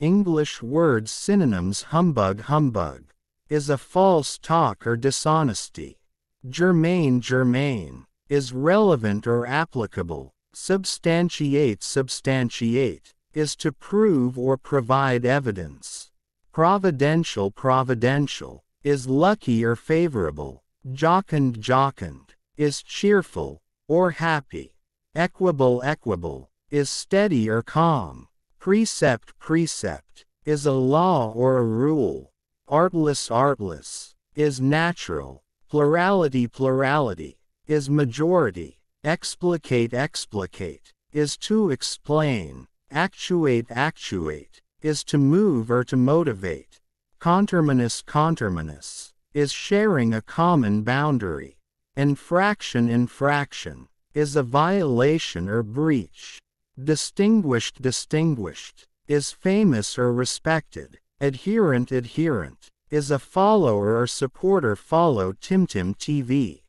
English words synonyms humbug humbug is a false talk or dishonesty. Germane germane is relevant or applicable. Substantiate substantiate is to prove or provide evidence. Providential providential is lucky or favorable. Jocund jocund is cheerful or happy. Equable equable is steady or calm. Precept precept is a law or a rule. Artless artless is natural. Plurality plurality is majority. Explicate explicate is to explain. Actuate actuate is to move or to motivate. Conterminous conterminous is sharing a common boundary. Infraction infraction is a violation or breach. Distinguished distinguished is famous or respected. Adherent adherent is a follower or supporter follow Tim Tim TV.